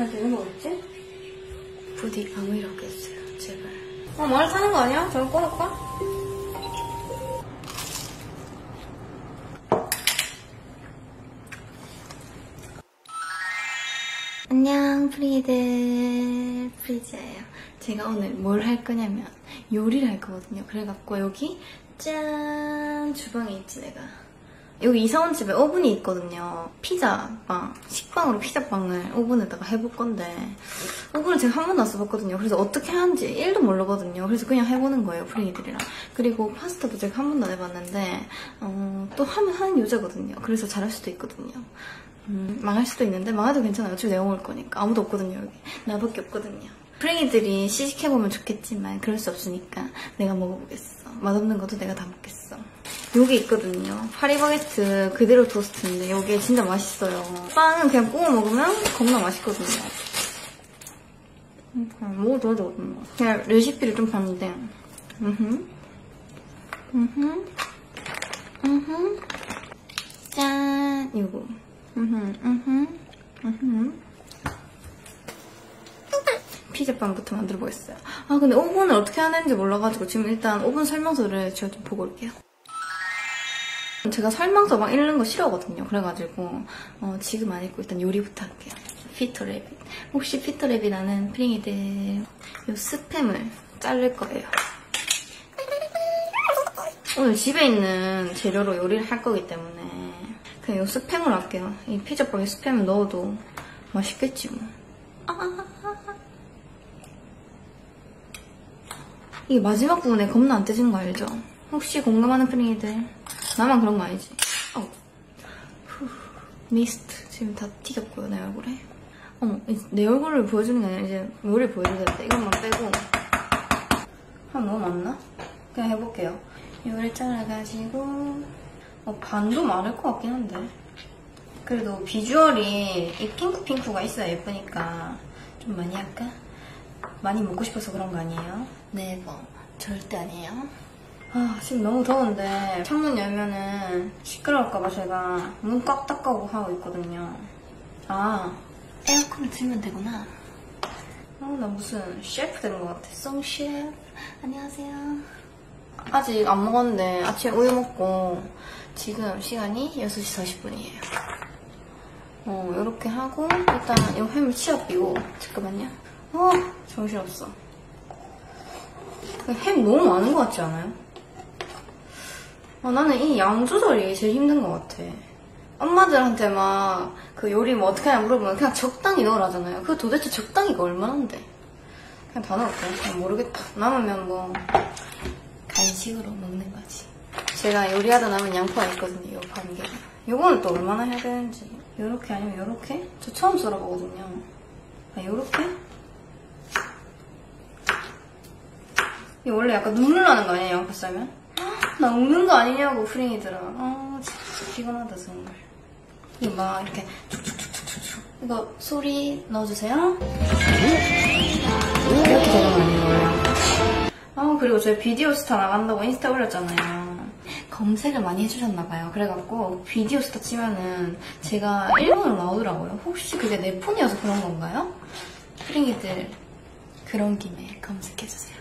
잘 되는 거겠지? 부디 아무 일 없겠어요. 제발. 어, 말 타는 거 아니야? 저거 꺼놓을까? 안녕 프링이들 프리지아예요 제가 오늘 뭘 할 거냐면 요리를 할 거거든요 그래갖고 여기 짠 주방에 있지 내가 여기 이사 온 집에 오븐이 있거든요 피자빵 식빵으로 피자빵을 오븐에다가 해볼 건데 오븐을 제가 한 번도 안 써봤거든요 그래서 어떻게 하는지 1도 모르거든요 그래서 그냥 해보는 거예요 프링이들이랑 그리고 파스타도 제가 한 번도 안 해봤는데 어, 또 하면 하는 여자거든요 그래서 잘할 수도 있거든요 음, 망할 수도 있는데 망해도 괜찮아요. 어차피 내가 먹을 거니까. 아무도 없거든요, 여기. 나밖에 없거든요. 프링이들이 시식해보면 좋겠지만 그럴 수 없으니까 내가 먹어보겠어. 맛없는 것도 내가 다 먹겠어. 여기 있거든요. 파리바게뜨 그대로 토스트인데 이게 진짜 맛있어요. 빵은 그냥 구워 먹으면 겁나 맛있거든요. 음, 그냥 먹어도 되거든요. 그냥 레시피를 좀 봤는데 음흠 음흠 음흠 짠 음흠. 피자빵부터 만들어 보겠어요. 아 근데 오븐을 어떻게 하는지 몰라가지고 지금 일단 오븐 설명서를 제가 좀 보고 올게요. 제가 설명서 막 읽는 거 싫어하거든요. 그래가지고 어, 지금 안 읽고 일단 요리부터 할게요. 피터레빗. 혹시 피터레빗 아는 프링이들 이 스팸을 자를 거예요. 오늘 집에 있는 재료로 요리를 할 거기 때문에 그냥 이 스팸을 할게요. 이 피자빵에 스팸을 넣어도 맛있겠지 뭐. 아. 이게 마지막 부분에 겁나 안 떼지는 거 알죠? 혹시 공감하는 프링이들 나만 그런 거 아니지? 어. 후. 미스트 지금 다 튀겼고요 내 얼굴에. 어머 내 얼굴을 보여주는 게 아니라 이제 요리 보여주겠다. 이것만 빼고 한 너무 많나? 그냥 해볼게요. 이거를 잘라가지고 어, 반도 많을 것 같긴 한데 그래도 비주얼이 이 핑크핑크가 있어야 예쁘니까 좀 많이 할까? 많이 먹고 싶어서 그런 거 아니에요? 네, 뭐 절대 아니에요. 아 지금 너무 더운데 창문 열면은 시끄러울까봐 제가 문꽉 닫고 하고 있거든요. 아 에어컨을 틀면 되구나. 어, 나 무슨 셰프 된 것 같아. 송 셰프. 안녕하세요. 아직 안 먹었는데 아침에 우유 먹고 지금 시간이 6시 40분이에요. 어, 이렇게 하고 일단 이 햄을 치워비고 잠깐만요. 어, 정신없어. 햄 너무 많은 것 같지 않아요? 아, 나는 이 양 조절이 제일 힘든 것 같아. 엄마들한테 막 그 요리 뭐 어떻게 하냐 물어보면 그냥 적당히 넣으라잖아요. 그 도대체 적당히가 얼마인데? 그냥 다 넣을게. 그냥 모르겠다. 남으면 뭐 간식으로 먹는 거지. 제가 요리하다 남은 양파가 있거든요. 요 반개. 요거는 또 얼마나 해야 되는지. 요렇게 아니면 요렇게? 저 처음 썰어보거든요. 아, 요렇게? 이거 원래 약간 눈물 나는 거 아니야, 양파 썰면? 나 웃는 거 아니냐고, 프링이들아. 아, 진짜 피곤하다, 정말. 이거 막 이렇게 촉촉촉촉촉. 이거 소리 넣어주세요. 이렇게 되는 거 아니에요? 아, 그리고 제가 비디오 스타 나간다고 인스타 올렸잖아요. 검색을 많이 해주셨나봐요. 그래갖고 비디오 스타 치면은 제가 일번으로 나오더라고요. 혹시 그게 내 폰이어서 그런 건가요? 프링이들 그런 김에 검색해주세요.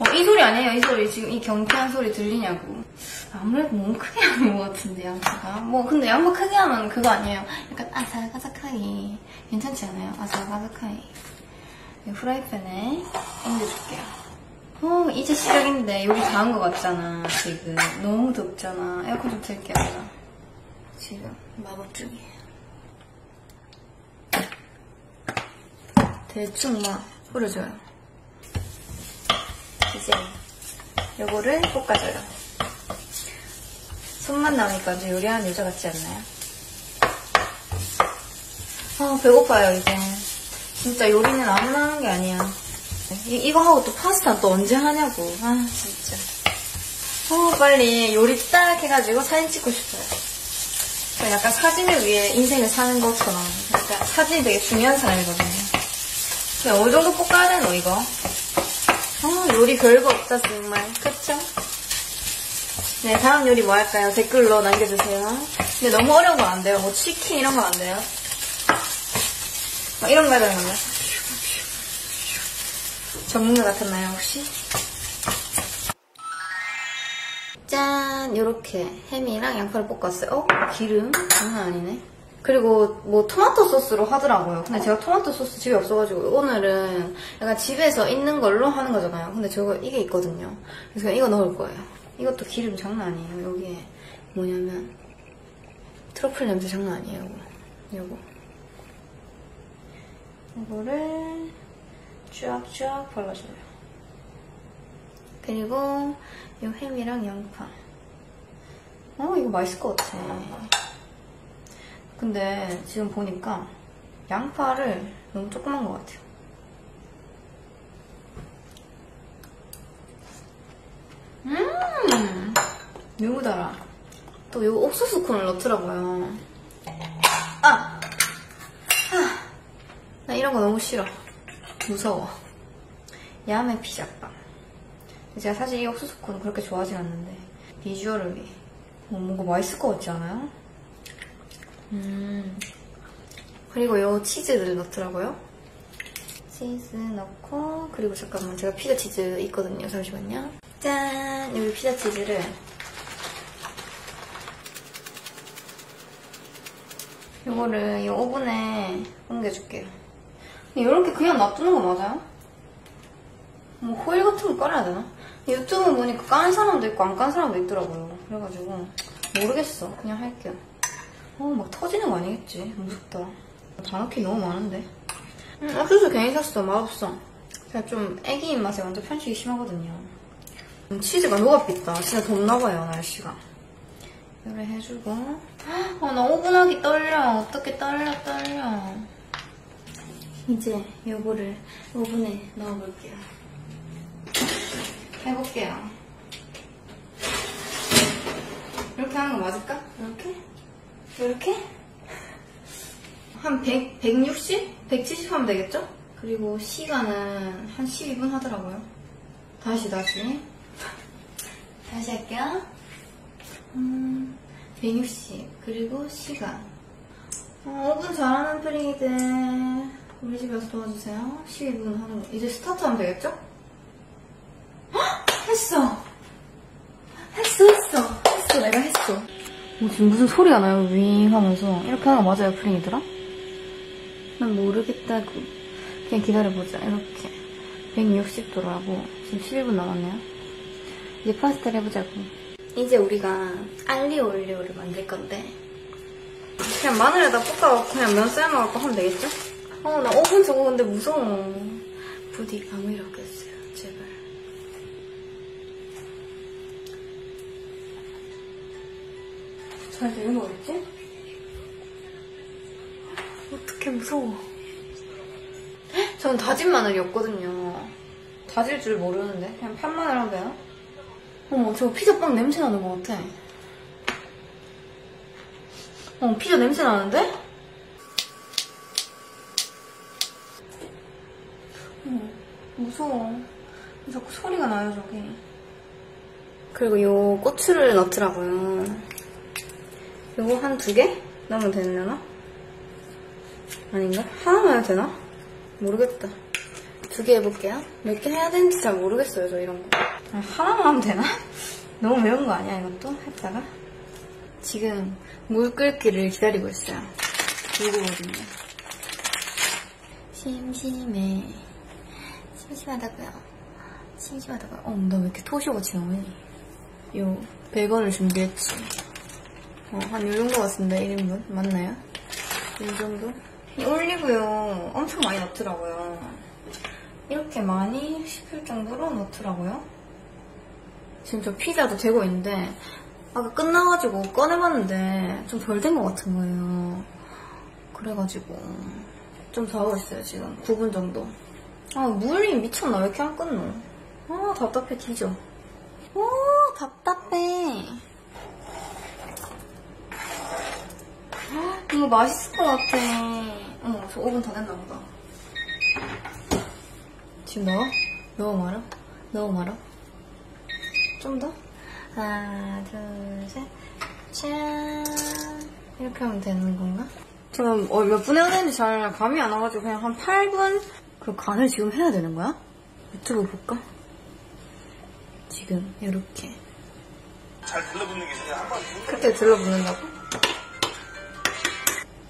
어, 이 소리 아니에요, 이 소리. 지금 이 경쾌한 소리 들리냐고. 아무래도 너무 크게 하는 것 같은데, 양파가. 뭐, 근데 양파 크게 하면 그거 아니에요. 약간 아삭아삭하게. 괜찮지 않아요? 아삭아삭하게. 후라이팬에 옮겨줄게요. 어, 이제 시작인데 요리 다 한 것 같잖아, 지금. 너무 덥잖아. 에어컨 좀 틀게요. 지금 마법 중이에요. 대충 막 뿌려줘요. 이제 요거를 볶아줘요. 손만 나오니까 아주 요리하는 여자 같지 않나요? 아, 배고파요, 이제. 진짜 요리는 아무나 하는 게 아니야. 이, 거 하고 또 파스타 또 언제 하냐고. 아, 진짜. 어, 빨리 요리 딱 해가지고 사진 찍고 싶어요. 약간 사진을 위해 인생을 사는 것처럼. 약간 사진이 되게 중요한 사람이거든요. 그냥 어느 정도 볶아야 되노, 이거? 아, 요리 별거 없다, 정말. 그쵸? 네, 다음 요리 뭐 할까요? 댓글로 남겨주세요. 근데 너무 어려운 거안 돼요. 뭐 치킨 이런 거안 돼요. 막 이런 거 되는 건가요? 전문가 같았나요, 혹시? 짠! 요렇게 햄이랑 양파를 볶았어요. 어? 기름? 장난 아니네. 그리고 뭐 토마토 소스로 하더라고요. 근데 제가 토마토 소스 집에 없어가지고 오늘은 약간 집에서 있는 걸로 하는 거잖아요. 근데 저거 이게 있거든요. 그래서 이거 넣을 거예요. 이것도 기름 장난 아니에요. 여기에 뭐냐면 트러플 냄새 장난 아니에요. 요거. 요거. 이거를 쫙쫙 발라줘요. 그리고 이 햄이랑 양파. 어, 이거 맛있을 것 같아. 근데 지금 보니까 양파를 너무 조그만 것 같아요. 음! 너무 달아. 또 이거 옥수수 콘을 넣더라고요. 아! 아! 나 이런 거 너무 싫어. 무서워. 야매 피자빵. 제가 사실 이 옥수수 콘 그렇게 좋아하진 않는데 비주얼을 위해 어, 뭔가 맛있을 것 같지 않아요? 음. 그리고 요 치즈를 넣더라고요. 치즈 넣고 그리고 잠깐만 제가 피자 치즈 있거든요. 잠시만요. 짠! 여기 피자 치즈를 요거를 이 오븐에 옮겨줄게요. 이렇게 그냥 놔두는 거 맞아요? 뭐 호일 같은 거 깔아야 되나? 유튜브 보니까 까는 사람도 있고 안 까는 사람도 있더라고요. 그래가지고 모르겠어. 그냥 할게요. 어, 막 터지는 거 아니겠지? 무섭다. 다 넣기 너무 많은데. 음, 옥수수 괜히 샀어. 맛없어. 제가 좀 애기 입맛에 완전 편식이 심하거든요. 음, 치즈가 녹아빛다. 진짜 덥나봐요, 날씨가. 이렇게 해주고. 아, 나 오븐하기 떨려. 어떻게 떨려, 떨려. 이제 요거를 오븐에 넣어볼게요. 해볼게요. 이렇게 하는 거 맞을까? 이렇게? 한 100, 160? 170 하면 되겠죠? 그리고 시간은 한 12분 하더라고요. 다시, 다시. 다시 할게요. 음, 160. 그리고 시간. 어, 5분 잘하는 프리드. 우리 집에 와서 도와주세요. 12분 하는 거. 이제 스타트 하면 되겠죠? 헉! 했어, 했어. 했어, 내가 했어. 뭐 지금 무슨 소리가 나요, 윙 하면서. 이렇게 하는 거 맞아요, 프링이더라? 난 모르겠다고. 그냥 기다려보자, 이렇게. 160도라고. 지금 11분 남았네요. 이제 파스타를 해보자고. 이제 우리가 알리오 올리오를 만들 건데. 그냥 마늘에다 볶아갖고 그냥 면 삶아갖고 하면 되겠죠? 어, 나 오븐 저거 근데 무서워. 부디 아무 일 없겠어 잘 되는 거겠지? 어떡해, 무서워. 저는 다진 마늘이었거든요. 다질 줄 모르는데. 그냥 편마늘 하면 되나? 어머, 저 피자빵 냄새 나는 것 같아. 어, 피자 냄새 나는데? 어, 무서워. 자꾸 소리가 나요, 저기. 그리고 요 고추를 넣더라고요. 요거 한 두 개? 넣으면 되려나? 아닌가? 하나만 해도 되나? 모르겠다. 두 개 해볼게요. 몇 개 해야 되는지 잘 모르겠어요, 저 이런 거. 아, 하나만 하면 되나? 너무 매운 거 아니야, 이것도? 했다가? 지금 물 끓기를 기다리고 있어요. 이거거든요. 심심해. 심심하다고요. 심심하다고요. 어, 나 왜 이렇게 토시같이 나오니? 요, 100원을 준비했지. 어, 한 요 정도 같은데, 1인분? 맞나요? 이 정도? 이 올리브유 엄청 많이 넣더라고요. 이렇게 많이 시킬 정도로 넣더라고요. 지금 저 피자도 되고 있는데, 아까 끝나가지고 꺼내봤는데 좀 덜 된 것 같은 거예요. 그래가지고 좀 더 하고 있어요, 지금. 9분 정도. 아, 물이 미쳤나? 왜 이렇게 안 끊노? 아, 답답해, 뒤져. 오, 답답해. 이거 맛있을 것 같아. 어머, 저 5분 다 됐나 보다. 지금 넣어? 넣어 말아? 넣어 말아? 좀 더? 하나, 둘, 셋. 짠. 이렇게 하면 되는 건가? 제가 어, 몇 분 해야 되는지 잘 감이 안 와가지고 그냥 한 8분? 그 간을 지금 해야 되는 거야? 유튜브 볼까? 지금 이렇게 잘 들러붙는 게 있어요. 한번 그때 들러붙는다고?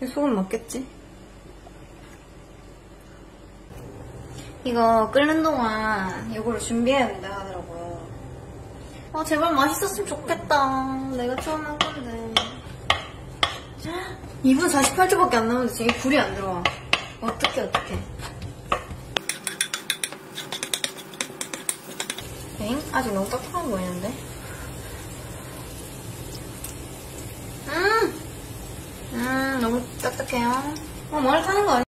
소금 맞겠지? 이거 끓는 동안 이거를 준비해야 된다 하더라고요. 아 제발 맛있었으면 좋겠다. 내가 처음 한 건데. 2분 48초밖에 안 남았는데 지금 이 불이 안 들어와. 어떡해 어떡해. 엥? 아직 너무 딱딱한 보이는데? 딱딱해요. 어, 머리 타는 거 아니야?